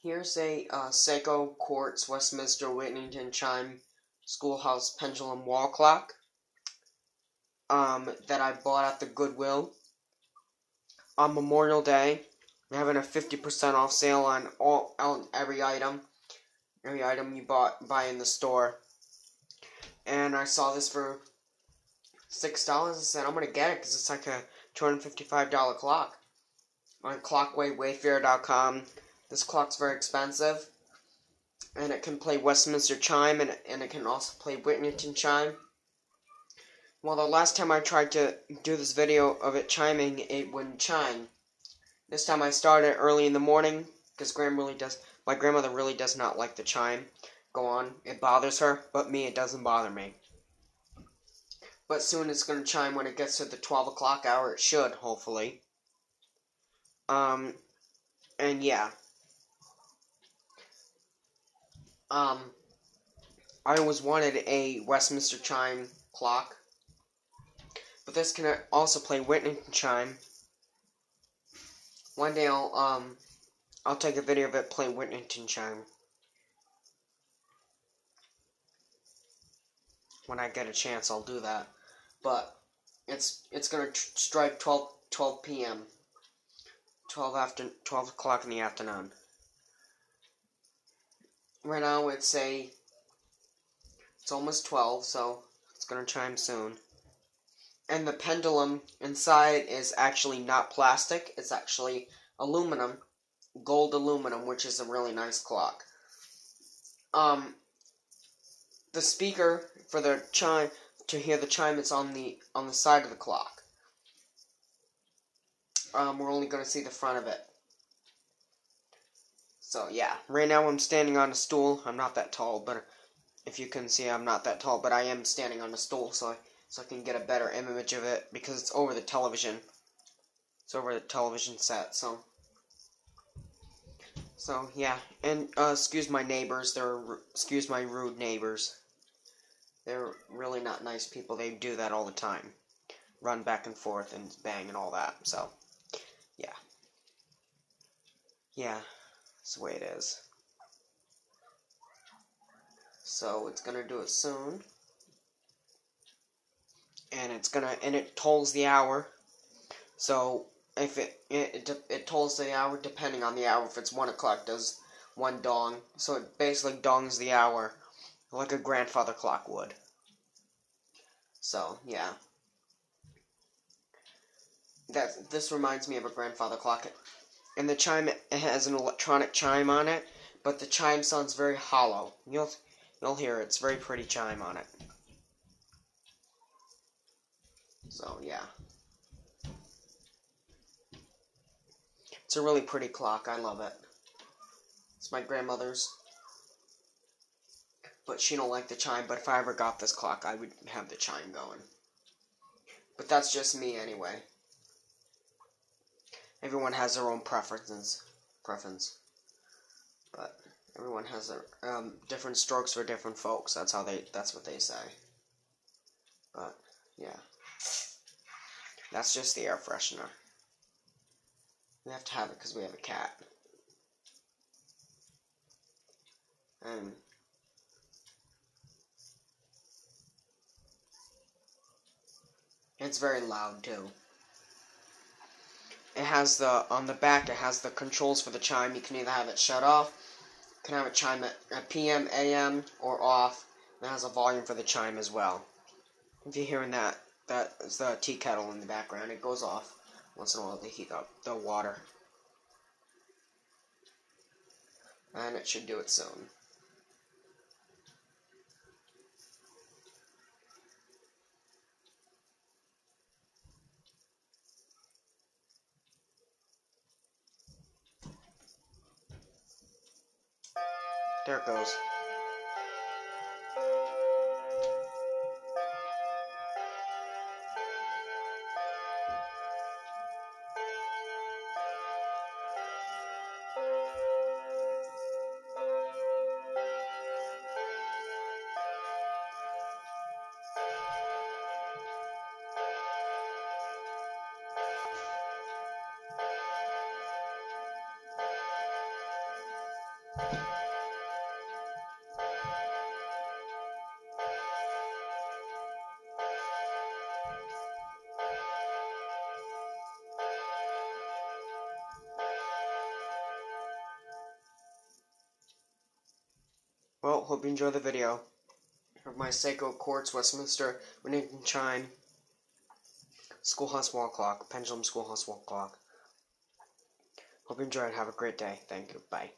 Here's a uh, Seiko Quartz Westminster Whittington Chime Schoolhouse Pendulum Wall Clock um, that I bought at the Goodwill on Memorial Day. We're having a 50% off sale on all on every item. Every item you bought buy in the store. And I saw this for six dollars. I said I'm gonna get it because it's like a two hundred fifty-five dollar clock on ClockWayWayfair.com. This clock's very expensive, and it can play Westminster chime, and and it can also play Whittington chime. Well, the last time I tried to do this video of it chiming, it wouldn't chime. This time I started early in the morning because Graham really does. My grandmother really does not like the chime. Go on, it bothers her, but me, it doesn't bother me. But soon it's gonna chime when it gets to the twelve o'clock hour. It should, hopefully. Um, and yeah. Um, I always wanted a Westminster chime clock, but this can also play Whittington chime. One day I'll um I'll take a video of it playing Whittington chime. When I get a chance, I'll do that. But it's it's gonna strike 12, 12 p.m. 12 after 12 o'clock in the afternoon. Right now it's a it's almost 12, so it's gonna chime soon. And the pendulum inside is actually not plastic, it's actually aluminum, gold aluminum, which is a really nice clock. Um the speaker for the chime to hear the chime is on the on the side of the clock. Um, we're only going to see the front of it. So yeah, right now I'm standing on a stool. I'm not that tall, but if you can see, I'm not that tall, but I am standing on a stool, so I, so I can get a better image of it because it's over the television. It's over the television set, so. So yeah, and uh, excuse my neighbors. They're excuse my rude neighbors. They're really not nice people. They do that all the time, run back and forth and bang and all that. So. Yeah. Yeah, that's the way it is. So it's gonna do it soon. And it's gonna, and it tolls the hour. So if it, it, it, it tolls the hour depending on the hour. If it's 1 o'clock, does one dong. So it basically dongs the hour like a grandfather clock would. So, yeah that this reminds me of a grandfather clock. And the chime has an electronic chime on it, but the chime sounds very hollow. You'll you'll hear it. it's very pretty chime on it. So yeah. It's a really pretty clock. I love it. It's my grandmother's. But she don't like the chime, but if I ever got this clock, I would have the chime going. But that's just me anyway everyone has their own preferences, preference, but everyone has their um, different strokes for different folks. That's how they. That's what they say. But yeah, that's just the air freshener. We have to have it because we have a cat. And it's very loud too. Has the on the back. It has the controls for the chime. You can either have it shut off, you can have it chime at, at PM, AM, or off. It has a volume for the chime as well. If you're hearing that, that is the tea kettle in the background. It goes off once in a while to heat up the water. And it should do it soon. There it goes. you Well, hope you enjoy the video of my Seiko Quartz Westminster Whittington Chime Schoolhouse Wall Clock, Pendulum Schoolhouse Wall Clock. Hope you enjoyed. Have a great day. Thank you. Bye.